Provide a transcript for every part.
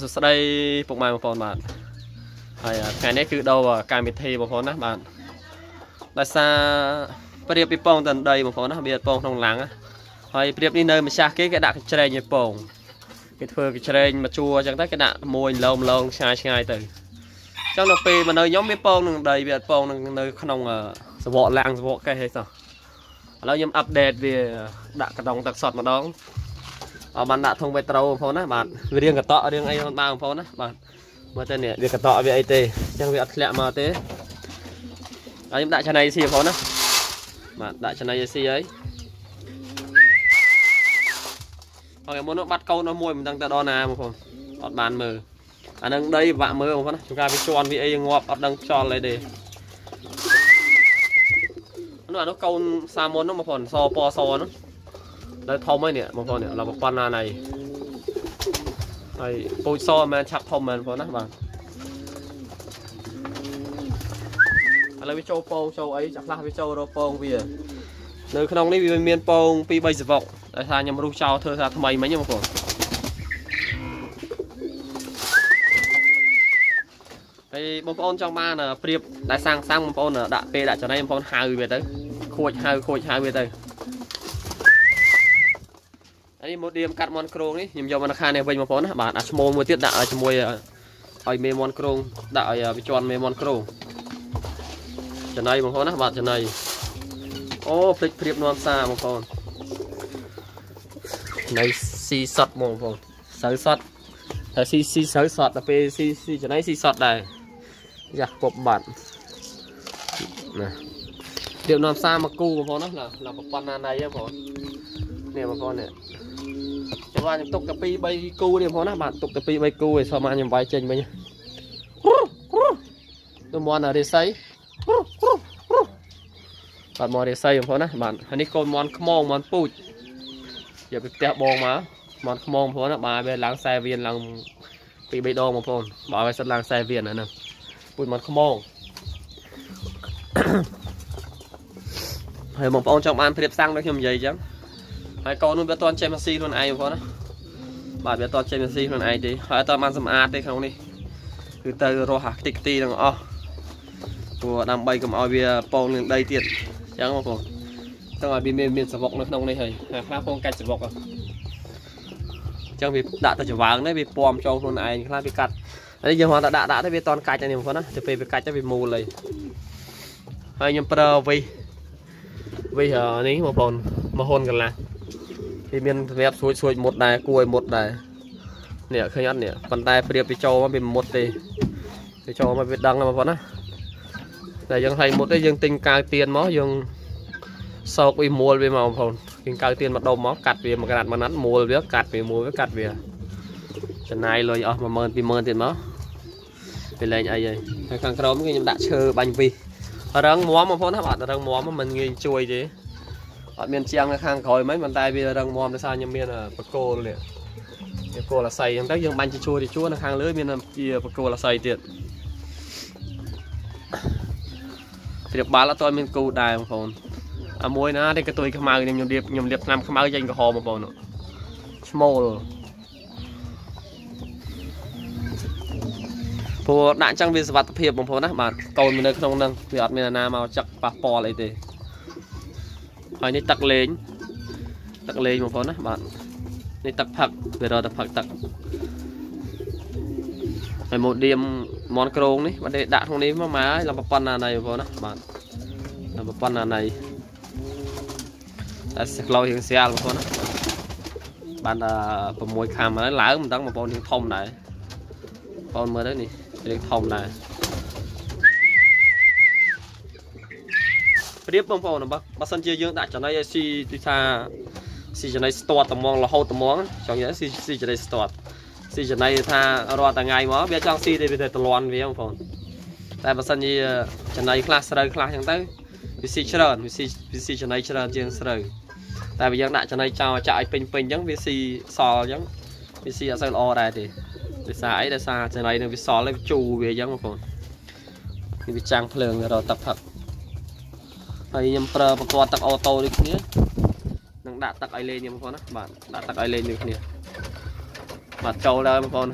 សួស្តីពុកម៉ែបងប្អូនបាទហើយថ្ងៃនេះគឺដូរកម្មវិធីបងប្អូនណាបាទដោយសារប្រៀបពីពងតន្ដីបងប្អូនណាវាពងក្នុងឡាំងហើយប្រៀបនេះនៅម្ចាស់គេគេដាក់កញ្ច្រែងឲ្យពងគេធ្វើកញ្ច្រែងមកជួអញ្ចឹងទៅគេដាក់មួយឡងឡងឆ្ងាយឆ្ងាយទៅអញ្ចឹងនៅពេលមកនៅខ្ញុំវាពងនឹងដីវាអត់ពងនឹងនៅក្នុងសវកឡាំងសវកកេះអីសោះឥឡូវខ្ញុំអាប់ដេតវាដាក់កណ្ដុងទឹកសុទ្ធម្ដងអត់ បានដាក់ធុងវេត្រូបងប្អូនណាបាទវារៀងកតក់រៀងអីបងបងប្អូនណាបាទមើលទៅនេះវាកតក់វាអីទេអញ្ចឹងវាអត់ធ្លាក់មកទេហើយខ្ញុំដាក់ច្នៃស៊ីបងប្អូនណាបាទដាក់ច្នៃឲ្យស៊ីហើយហើយមុននោះបាត់កូននោះមួយមិនដឹងទៅដល់ណាបងប្អូនអត់បានមើលអានឹងដីវាក់មើលបងប្អូនណាជួនកាលវាជន់វាអីងាប់អត់ដឹងខ្យល់អីទេនោះអានោះកូនសាមុននោះបងប្អូនសពសនោះ នៅធំហើយនេះបងប្អូននេះឡើងប៉ុណ្ណាណៃហើយពូចសមិនឆាប់ធំមែនបងប្អូនណាបាទឥឡូវវាចូលពងចូលអីចាក់ខ្លះវាចូលរកពងវានៅក្នុងនេះវាមានពង2 3សវកដែលថាខ្ញុំរុះចោលធ្វើថាថ្មីមិញបងប្អូនហើយបងប្អូនចង់បានព្រៀបដែលសាំងសាំងបងប្អូនដាក់ពេលដាក់ចំណៃបងប្អូនហៅវាទៅខូចហៅខូចហៅវាទៅ នេះម៉ូឌៀមកាត់មន់ក្រងនេះខ្ញុំយកមកនៅខាងនេះវិញបងប្អូនណាបាទអាឈ្មោលមួយទៀតដាក់ឲ្យជាមួយឲ្យមេមន់ក្រងដាក់ឲ្យវាជន់មេមន់ក្រងចំណៃបងប្អូនណាបាទចំណៃអូភ្លេចព្រៀបនាំសារបងប្អូននៅស៊ីសតមកបងប្អូនសៅសតតែស៊ីស៊ីសៅសតដល់ពេលស៊ីស៊ីចំណៃស៊ីសតដែរយ៉ាពប់បាត់ណាព្រៀបនាំសារមកគូបងប្អូនណាឡាប្រព័ន្ធណាណៃបងប្អូននេះបងប្អូននេះ ចាំបាទខ្ញុំទុកតែ2 3គូនេះបងប្អូនណាបាទទុកតែ2 3គូឲ្យសមខ្ញុំវាយចេញវិញទៅមន់រិស័យបាទមន់រិស័យបងប្អូនណាបាទហើយនេះកូនមន់ខ្មងមន់ពូជយកពីផ្ទះបងមកមន់ខ្មងបងប្អូនណាបាទវាឡើងខ្សែវៀនឡើងពី3ដងបងប្អូនបាទវាសិតឡើងខ្សែវៀនហ្នឹងពូជមន់ខ្មងហើយបងប្អូនចង់បានព្រៀបសាំងដូចខ្ញុំនិយាយអញ្ចឹង ហើយកូននោះវាអត់ទាន់ចេះម៉ាស៊ីខ្លួនឯងបងប្អូនណាបាទវាអត់ទាន់ចេះម៉ាស៊ីខ្លួនឯងទេហើយអត់ទាន់បានសម្អាតទេក្នុងនេះគឺទៅរស់អាខ្ទេចខ្ទីទាំងអស់ព្រោះដើម្បីកុំឲ្យវាប៉ងនឹងដីទៀតអញ្ចឹងបងប្អូនត្រូវឲ្យវាមានមានសវកនៅក្នុងនេះហើយខ្លះពងកាច់សវកអញ្ចឹងវាដាក់ទៅច្រវាងនេះវាពំចូលខ្លួនឯងខ្លះវាកាត់នេះយើងគាត់ដាក់ដាក់ទៅវាតន់កាច់ហ្នឹងបងប្អូនណាទៅពេលវាកាច់ទៅវាមូលហើយហើយខ្ញុំប្រើវិសវិសនេះបងប្អូនមហ៊ុនកន្លះ វាមានសម្រាប់ស្រួចស្រួចមុតដែរគួរឲ្យមុតដែរនេះឃើញអត់នេះប៉ុន្តែព្រៀបវាចូលមកវាមុតទេវាចូលមកវាដឹងបងប្អូនណាតែយើងឲ្យមុតទេយើងទិញកាវទៀនមកយើងសោកវាមួលវាមកបងប្អូនទិញកាវទៀនមកដុំមកកាត់វាមកក្រាត់មួយណាត់មួលវាកាត់វាមួលវាកាត់វាចំណាយលុយអស់10000 20000ទៀតមកវាលែងអីហើយហើយខាងក្រោមគេខ្ញុំដាក់ឈើបាញ់វិរឹងមាំបងប្អូនណាបាទរឹងមាំមិនងាយជួយទេអ ត់មានជាងនៅខាងក្រោយមិនប៉ុន្តែវារឹងមាំដោយសារខ្ញុំមានបកគោលនេះបកគោលអាស័យអញ្ចឹងទៅយើងបាញ់ជាជួរជាជួរនៅខាងលើមានជាបកគោលអាស័យទៀតព្រៀបបាល់អត់ទាន់មានគូដែរបងប្អូនអាមួយណាទេកតុយខ្មៅខ្ញុំលាបខ្ញុំលាបថ្នាំខ្មៅចេញក្រហមបងប្អូនឈ្មោលព្រោះដាក់ចឹងវាសុវត្ថិភាពបងប្អូនណាបាទកូននៅក្នុងហ្នឹងវាអត់មានណាមកចឹកប៉ះពាល់អីទេ ហើយនេះទឹកលេងទឹកលេងបងប្អូនណាបាទនេះទឹកផឹកវារកទឹកផឹកទឹកហើយម៉ូឌៀមមន់ក្រងនេះបាទដាក់ក្នុងនេះមកមកហើយឡើងប្រព័ន្ធណាណៃបងប្អូនណាបាទឡើងប្រព័ន្ធណាណៃតែសក្លោរៀងស្រាលបងប្អូនណាបានតែ6ខាំហើយឡើងមិនដឹងបងប្អូនរៀងធំដែរបងប្អូនមើលទៅនេះរៀងធំដែរ ប្រៀបបងប្អូនបើសិនជាយើងដាក់ចំណៃឲ្យស៊ីទីថាស៊ីចំណៃស្ទាត់ត្មងរហូតត្មងចង់និយាយស៊ីស៊ីចំណៃស្ទាត់ស៊ីចំណៃថារាល់ថ្ងៃមកវាចង់ស៊ីទេវាទៅតលន់វាបងប្អូនតែបើសិនជាចំណៃខ្លះស្រូវខ្លះអញ្ចឹងទៅវាស៊ីច្រើនវាស៊ីវាស៊ីចំណៃច្រើនជាងស្រូវតែបើយើងដាក់ចំណៃចោលចាក់ឲ្យពេញពេញអញ្ចឹងវាស៊ីសល់អញ្ចឹងវាស៊ីអត់សូវល្អដែរទេដោយសារអីដោយសារចំណៃនឹងវាសល់ហើយវាជូរវាអញ្ចឹងបងប្អូននេះវាចាំងភ្លើងរកទឹកផឹក ហើយខ្ញុំប្រើបន្ទាត់ទឹកអូតូដូចគ្នានឹងដាក់ទឹកឲ្យលេងបងប្អូនណាបាទដាក់ទឹកឲ្យលេងដូចគ្នាបាទចូលដែរបងប្អូន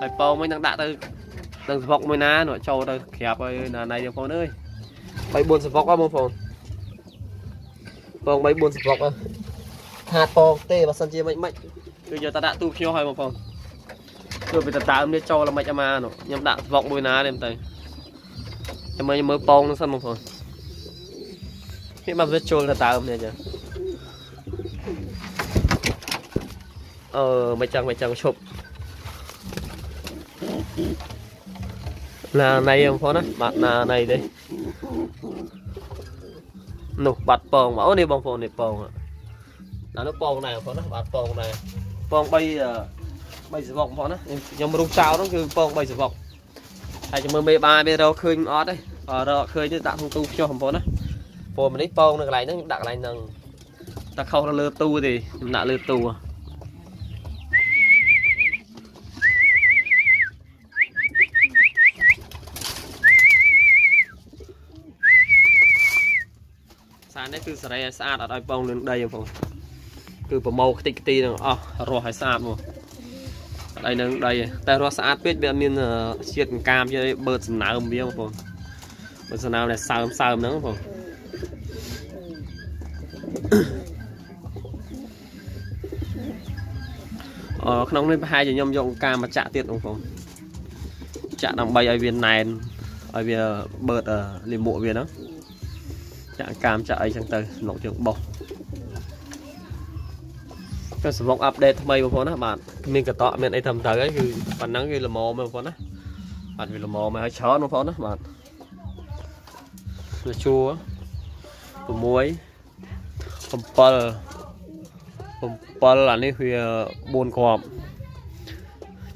ហើយពងវិញនឹងដាក់ទៅនឹងសបុកមួយណានោះចូលទៅក្រាបហើយណាណៃបងប្អូនអើយ3 4សបុកហ៎បងប្អូនពង3 4សបុកហ៎ខាតពងទេបើសិនជាមិនមិនគឺយកទៅដាក់ទូខ្ញុំហើយបងប្អូនជួយពីតដើមនេះចូលល្មិចអាម៉ានោះខ្ញុំដាក់សបុកមួយណាទេទៅចាំមើលមើលពងនោះសិនបងប្អូន នេះមកវាចូលទៅដើមនេះចាអឺមិនចឹងមិនចឹងឈប់ណាណៃបងប្អូនណាបាត់ណាណៃទេនោះបាត់ពងអូនេះបងប្អូននេះពងណានោះពងណៃបងប្អូនណាបាត់ពងណៃពង3 3សវកបងប្អូនណាខ្ញុំរុំចោលនោះគឺ ពង3សវកហើយចាំមើលមេបាវារកឃើញអត់ទេរកឃើញទៅដាក់ក្នុងទូខ្ចោះបងប្អូនណាព្រោះនេះពងនៅកន្លែងហ្នឹងដាក់កន្លែងហ្នឹងតែខុសទៅលើទូទេខ្ញុំដាក់លើទូហ៎សារនេះគឺសេរីឲ្យស្អាតអត់ឲ្យបងលឿនដីបងប្អូនគឺប្រមោខ្ទេចខ្ទីនឹងអស់រស់ឲ្យស្អាតមកអត់ឲ្យនឹងដីតែរស់ស្អាតពេកវាមានជាតិកង្កាមជាបឺតសំណើមវាបងប្អូនបើសំណើមដែលសើមសើមហ្នឹងបងប្អូនអឺ ក្នុងនេះប្រហែលជាខ្ញុំយកកាមកចាក់ទៀតបងប្អូនចាក់ដើម្បីឲ្យវាណែនឲ្យវាបឺតលាមកវាហ្នឹងចាក់កាមចាក់អីចឹងទៅស្នុកជើងបោះទៅសង្វងអាប់ដេតថ្មីបងប្អូនណាបាទគ្មានកតក់មានអីត្រឹមត្រូវហើយគឺប៉ុណ្ណឹងគឺល្មមបងប្អូនណាបាទវាល្មមហើយច្រើនបងប្អូនណាបាទវាជួ6 7 7អានេះវា4គ្រាប់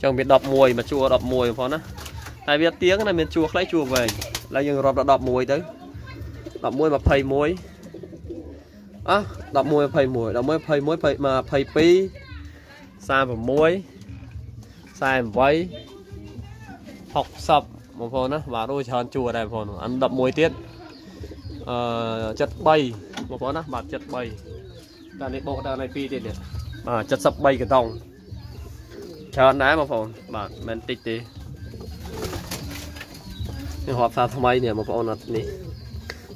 ចឹងវា11មកជួ11បងប្អូនណាតែវាទៀងណាមានជួខ្លីជួវែងឥឡូវយើងរាប់ដល់11ទៅ11 21អោះ11 21 11 21 22 36 48 60បងប្អូនណាបាទអូច្រើនជួរដែរបងប្អូនអាន11ទៀតអឺ73បងប្អូនណាបាទ73 តែនេះបូកដល់នេះ2ទៀតនេះបាទ73កតុងច្រើនដែរបងប្អូនបាទមិនតិចទេនេះរាប់សារថ្មីនេះបងប្អូនអត់នេះ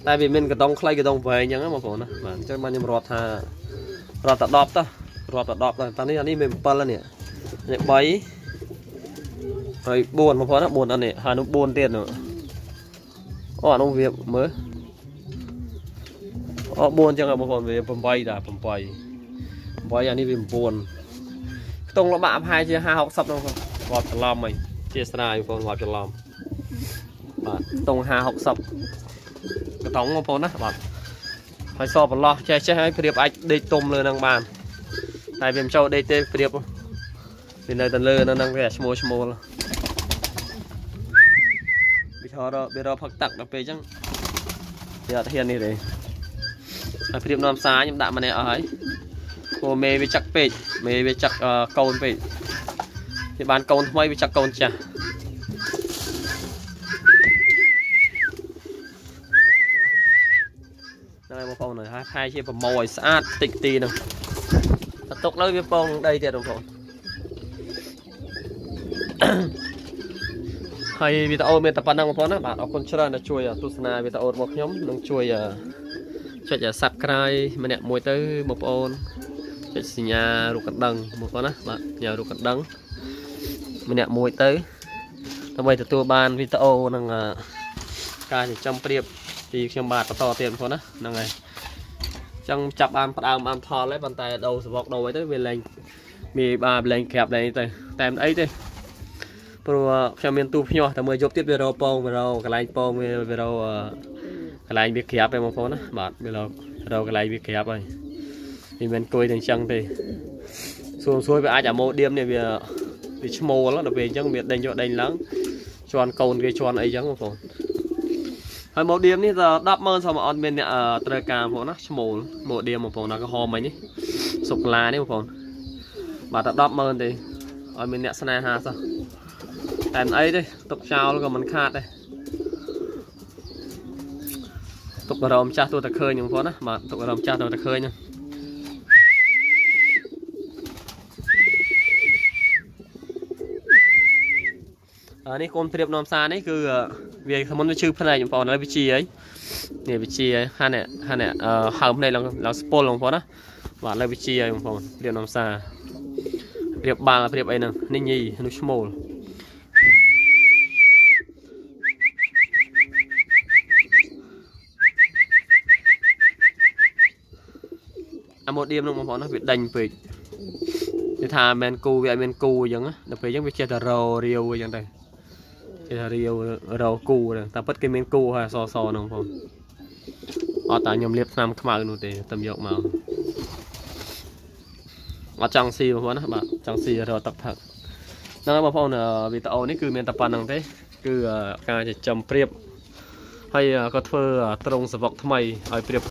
តែវាមានកដងខ្លីកដងវែងអញ្ចឹងបងប្អូនណាបាទអញ្ចឹងមកខ្ញុំរាប់ថារាប់តែ10ទៅរាប់តែ10ទៅតានេះអានេះមាន7នេះនេះ3ហើយ4បងប្អូនណា4អានេះហើយនោះ4ទៀតនោះអូអានោះវាមើល អូ4អញ្ចឹងបងប្អូនវា8ដែរ8 8អានេះវា9ខ្ទង់លបាក់ប្រហែលជា50 60ហ្នឹងគាត់ច្រឡំហីជាស្រាយបងប្អូនគាត់ច្រឡំបាទខ្ទង់50 60កតុងបងប្អូនណាបាទហើយសបន្លោះចេះចេះហើយព្រៀបអាចដេកទុំលើនឹងបានតែវាមិនចូលដេកទេព្រៀបវានៅតែលើនៅនឹងវាឈ្មោះឈ្មោះវាថតវារកផឹកទឹកដល់ពេលអញ្ចឹងវាអត់ហ៊ាននេះទេ ហើយព្រៀបនាំផ្សារខ្ញុំដាក់ម្នាក់អស់ហើយព្រោះមេវាចាក់ពេកមេវាចាក់កូនពេកវាបានកូនថ្មីវាចាក់កូនចាស់បងប្អូនហើយផែជាប្រមោឲ្យស្អាតតិចទីនោះតែទុកលើវាពងដីទៀតបងប្អូនហើយវីដេអូមានតែប៉ុណ្្នឹងបងប្អូនណាបាទអរគុណច្រើនដែលជួយទស្សនាវីដេអូរបស់ខ្ញុំនិងជួយ ចុច Subscribe ម្នាក់មួយទៅបងប្អូនចុចសញ្ញារូបកណ្ដឹងបងប្អូនណាបាទសញ្ញារូបកណ្ដឹងម្នាក់មួយទៅដើម្បីទទួលបានវីដេអូនិងការចិញ្ចឹមប្រៀបពីខ្ញុំបាទបន្តទៀតបងប្អូនណាហ្នឹងហើយចឹងចាប់បានផ្ដើមបានផលហើយប៉ុន្តែដូរសវកដូរអីទៅវាលែងមានបាទលែងក្រាបលែងទៅតែមិនអីទេព្រោះខ្ញុំមានទូភ្ញាស់តែមើលយប់ទៀតវារោពងវារោកន្លែងពងវាវារោ កន្លែងវាក្រាបទេបងប្អូនណាបាទវារោរោកន្លែងវាក្រាបហើយវាមិនគួយទាំងចឹងទេសួរសួយវាអាចអាម៉ូឌៀមនេះវាវាឈ្មោលដល់ពេលអញ្ចឹងវាដេញយកដេញឡើងជន់កូនគេជន់អីចឹងបងប្អូនហើយម៉ូឌៀមនេះដល់100000សមអត់មានអ្នកត្រូវការបងប្អូនណាឈ្មោលម៉ូឌៀមបងប្អូនណាក្រហមមិញនេះសុកឡានេះបងប្អូនបាទតែ100000ទេឲ្យមានអ្នកស្នេហាសោះតែមិនអីទេទុកចោលក៏មិនខាតដែរ ទុកអារម្មណ៍ចាស់ទោះតែឃើញបងប្អូនណាបាទទុកអារម្មណ៍ចាស់ទោះតែឃើញណាអានេះកូនព្រៀបនាំសារនេះគឺវាសមុនវាឈឺភ្នែកបងប្អូនឥឡូវវាជាអីនេះវាជាហានេះហានេះអឺហើមភ្នែកឡើងឡើងស្ពុលបងប្អូនណាបាទឥឡូវវាជាអីបងប្អូនព្រៀបនាំសារព្រៀបបាល់ព្រៀបអីហ្នឹងនេះញីនោះឈ្មោល ម៉ូឌៀមនោះបងប្អូនណាវាដេញពេកនិយាយថាមិនគូវាអត់មានគូអញ្ចឹងណាដល់ពេលអញ្ចឹងវាចេះតែររាវអញ្ចឹងទៅចេះតែរាវរគូហ្នឹងតែពិតគេមានគូហើយអសសហ្នឹងបងប្អូនអត់តែខ្ញុំលាបថ្នាំខ្មៅនោះទេតែយកមកអត់ចង់ស៊ីបងប្អូនណាបាទចង់ស៊ីរកទឹកផឹកហ្នឹងហើយបងប្អូនវីដេអូនេះគឺមានតែប៉ុណ្្នឹងទេ គឺការចិញ្ចឹមព្រៀបហើយក៏ធ្វើត្រង់សវកថ្មីឲ្យព្រៀប